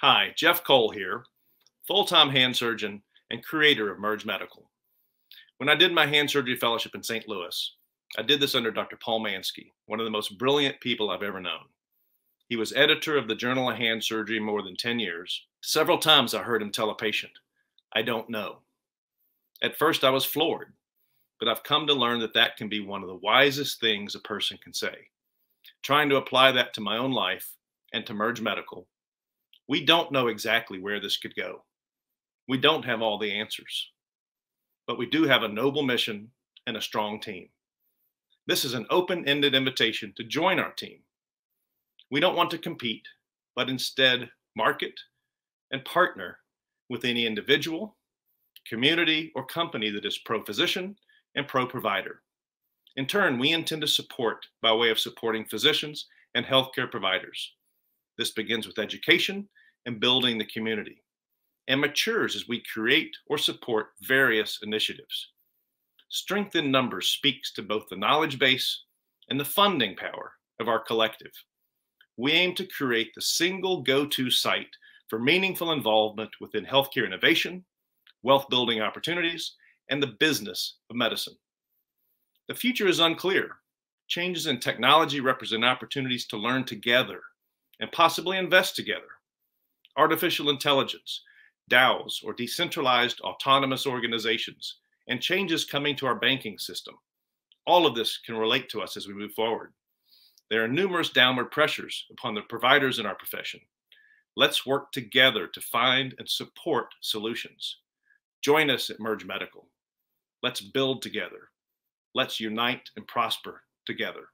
Hi, Jeff Cole here, full time hand surgeon and creator of Merge Medical. When I did my hand surgery fellowship in St. Louis, I did this under Dr. Paul Manske, one of the most brilliant people I've ever known. He was editor of the Journal of Hand Surgery more than 10 years. Several times I heard him tell a patient, I don't know. At first, I was floored, but I've come to learn that that can be one of the wisest things a person can say. Trying to apply that to my own life and to Merge Medical we don't know exactly where this could go. We don't have all the answers, but we do have a noble mission and a strong team. This is an open ended invitation to join our team. We don't want to compete, but instead market and partner with any individual, community, or company that is pro physician and pro provider. In turn, we intend to support by way of supporting physicians and healthcare providers. This begins with education and building the community and matures as we create or support various initiatives. Strength in numbers speaks to both the knowledge base and the funding power of our collective. We aim to create the single go to site for meaningful involvement within healthcare innovation, wealth building opportunities, and the business of medicine. The future is unclear. Changes in technology represent opportunities to learn together and possibly invest together artificial intelligence, DAOs, or decentralized autonomous organizations, and changes coming to our banking system. All of this can relate to us as we move forward. There are numerous downward pressures upon the providers in our profession. Let's work together to find and support solutions. Join us at Merge Medical. Let's build together. Let's unite and prosper together.